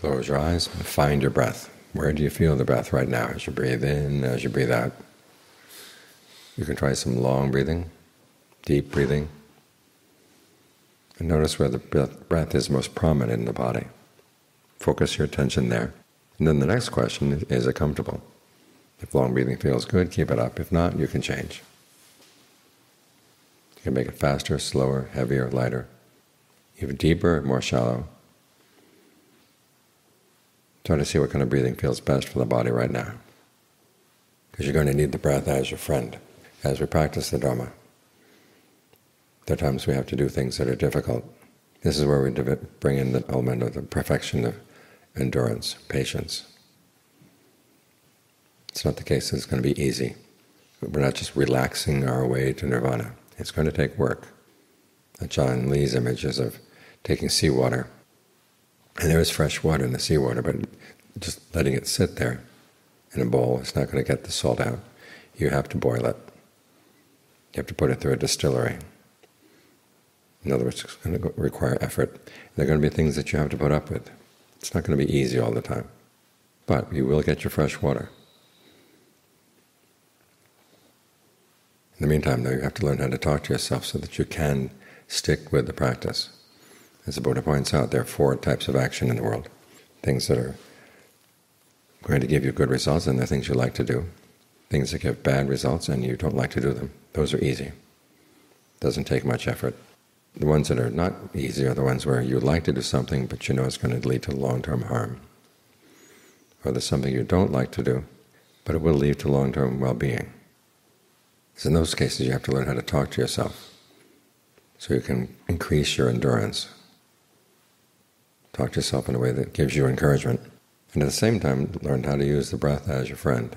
Close your eyes and find your breath. Where do you feel the breath right now as you breathe in, as you breathe out? You can try some long breathing, deep breathing, and notice where the breath is most prominent in the body. Focus your attention there. And then the next question is, is it comfortable? If long breathing feels good, keep it up. If not, you can change. You can make it faster, slower, heavier, lighter, even deeper, more shallow. Try to see what kind of breathing feels best for the body right now. Because you're going to need the breath as your friend as we practice the Dharma. There are times we have to do things that are difficult. This is where we bring in the element of the perfection of endurance, patience. It's not the case that it's going to be easy. We're not just relaxing our way to nirvana. It's going to take work. Ajaan Lee's images of taking seawater and there is fresh water in the seawater, but just letting it sit there in a bowl is not going to get the salt out. You have to boil it. You have to put it through a distillery. In other words, it's going to require effort. There are going to be things that you have to put up with. It's not going to be easy all the time. But you will get your fresh water. In the meantime, though, you have to learn how to talk to yourself so that you can stick with the practice. As the Buddha points out, there are four types of action in the world. Things that are going to give you good results and they're things you like to do. Things that give bad results and you don't like to do them. Those are easy. Doesn't take much effort. The ones that are not easy are the ones where you like to do something but you know it's going to lead to long-term harm. Or there's something you don't like to do, but it will lead to long-term well-being. So in those cases you have to learn how to talk to yourself so you can increase your endurance Talk to yourself in a way that gives you encouragement. And at the same time, learn how to use the breath as your friend.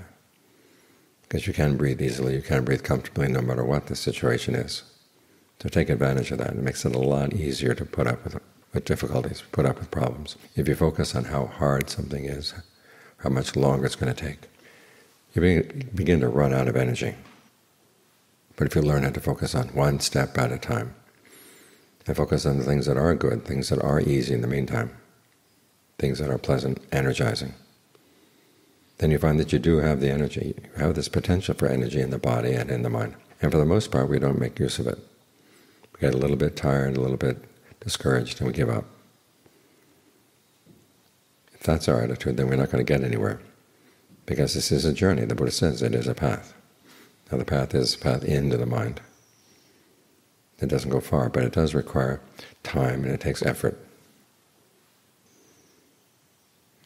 Because you can breathe easily, you can breathe comfortably no matter what the situation is. So take advantage of that. It makes it a lot easier to put up with, with difficulties, put up with problems. If you focus on how hard something is, how much longer it's going to take, you begin to run out of energy. But if you learn how to focus on one step at a time, and focus on the things that are good, things that are easy in the meantime, things that are pleasant, energizing. Then you find that you do have the energy. You have this potential for energy in the body and in the mind. And for the most part, we don't make use of it. We get a little bit tired, a little bit discouraged, and we give up. If that's our attitude, then we're not going to get anywhere. Because this is a journey. The Buddha says it is a path. Now the path is a path into the mind. It doesn't go far, but it does require time and it takes effort.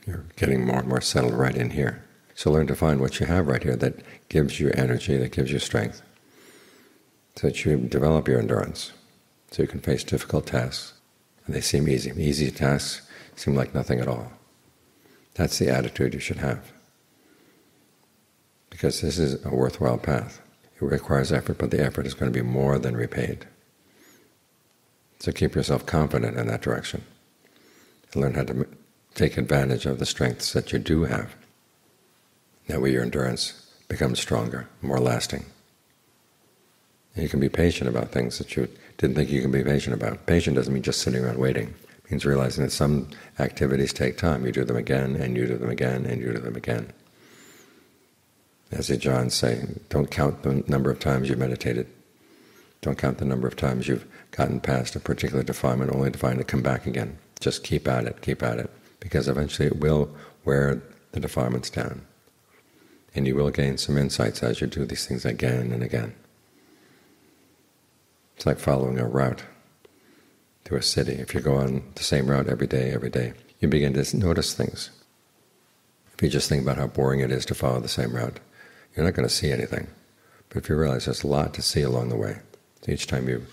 You're getting more and more settled right in here. So learn to find what you have right here that gives you energy, that gives you strength, so that you develop your endurance, so you can face difficult tasks. And they seem easy. Easy tasks seem like nothing at all. That's the attitude you should have. Because this is a worthwhile path. It requires effort, but the effort is going to be more than repaid. So keep yourself confident in that direction. And learn how to take advantage of the strengths that you do have. That way your endurance becomes stronger, more lasting. And you can be patient about things that you didn't think you can be patient about. Patient doesn't mean just sitting around waiting. It means realizing that some activities take time. You do them again, and you do them again, and you do them again. As the ajaans say, don't count the number of times you meditated. Don't count the number of times you've gotten past a particular defilement only to find it come back again. Just keep at it, keep at it, because eventually it will wear the defilements down. And you will gain some insights as you do these things again and again. It's like following a route through a city. If you go on the same route every day, every day, you begin to notice things. If you just think about how boring it is to follow the same route, you're not going to see anything. But if you realize there's a lot to see along the way, each time you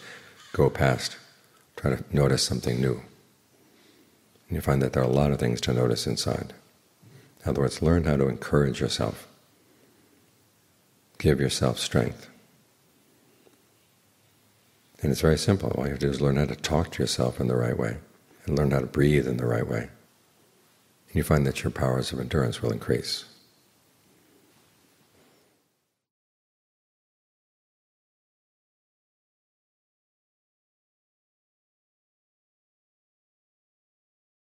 go past, try to notice something new. And you find that there are a lot of things to notice inside. In other words, learn how to encourage yourself. Give yourself strength. And it's very simple. All you have to do is learn how to talk to yourself in the right way and learn how to breathe in the right way. And you find that your powers of endurance will increase.